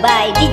by DJ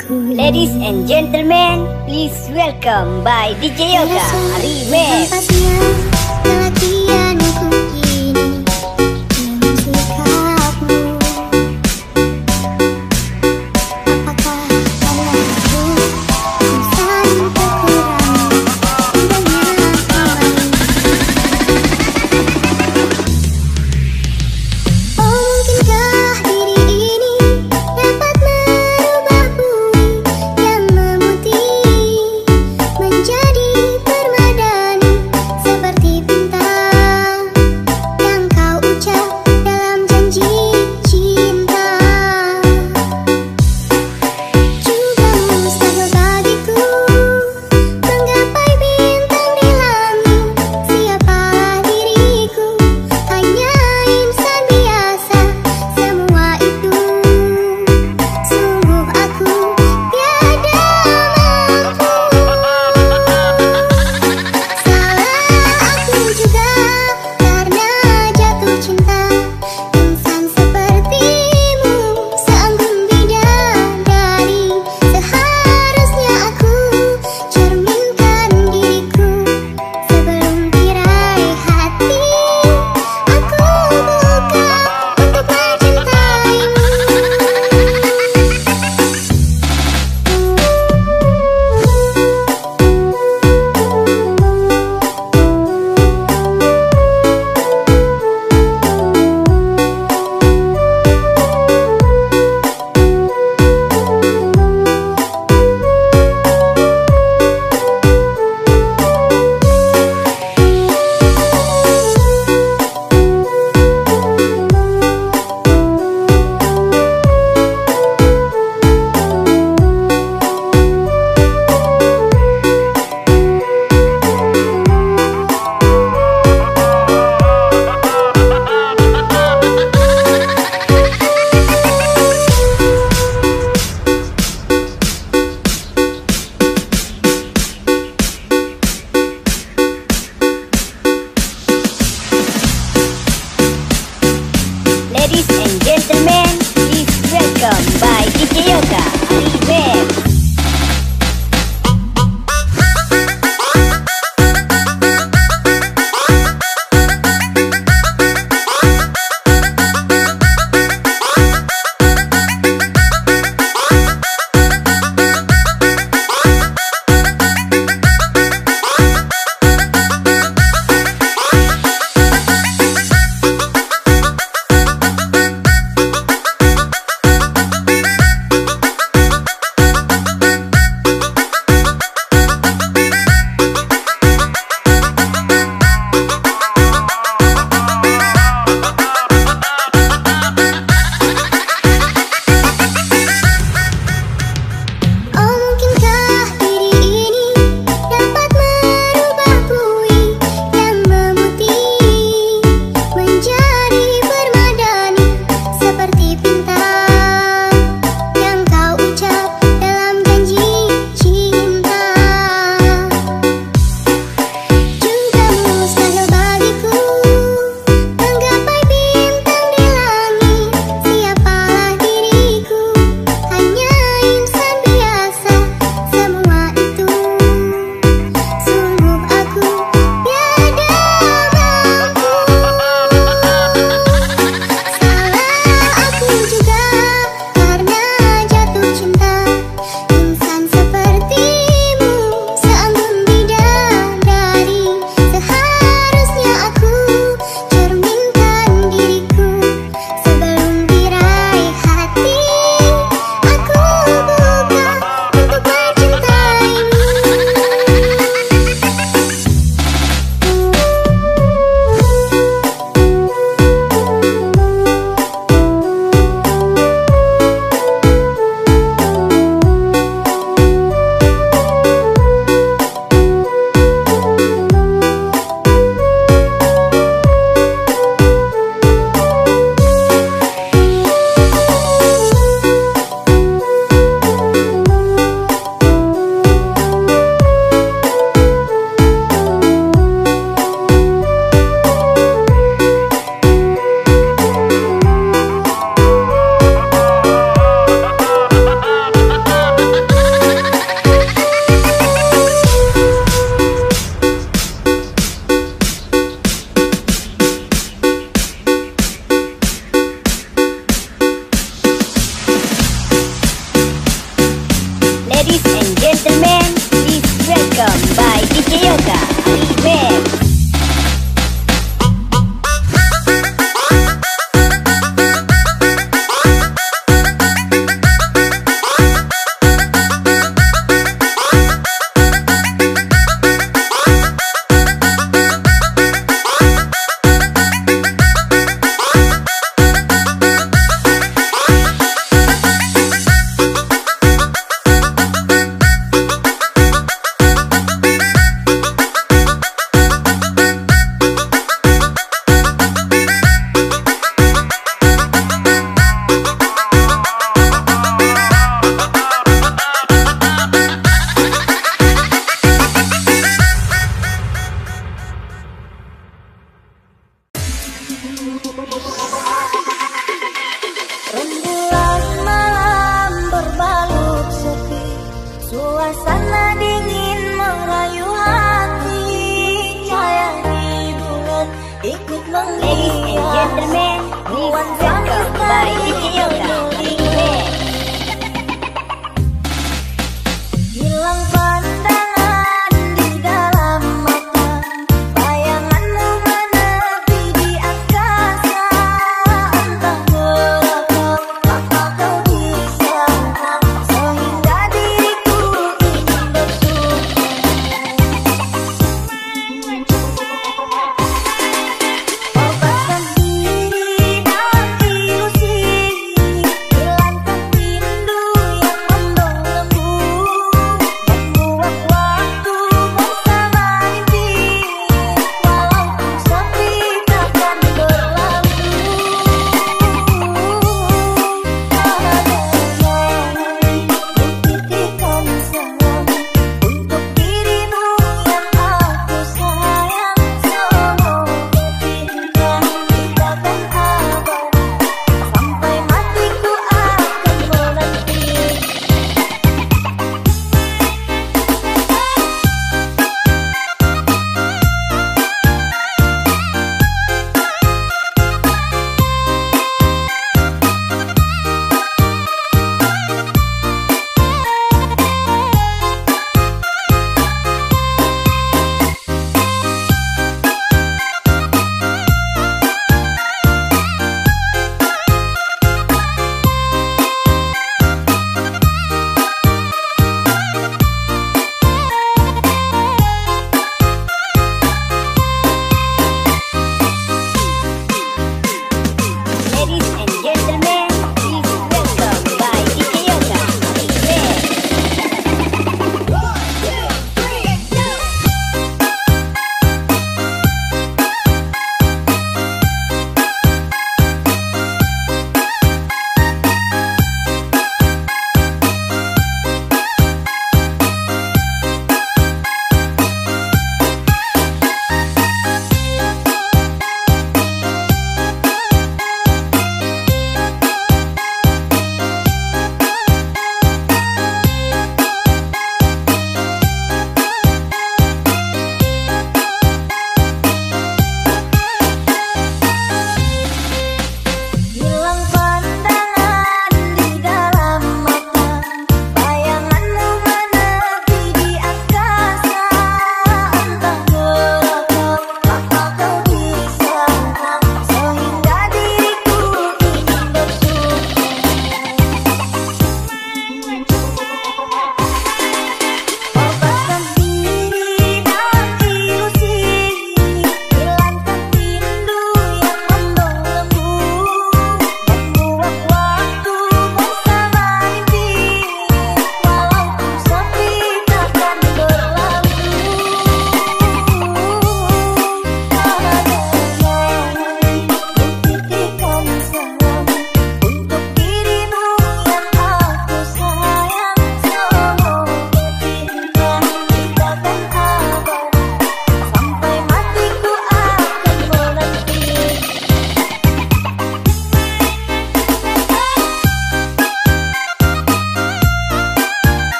Ladies and gentlemen, please welcome by DJ Yoga Remix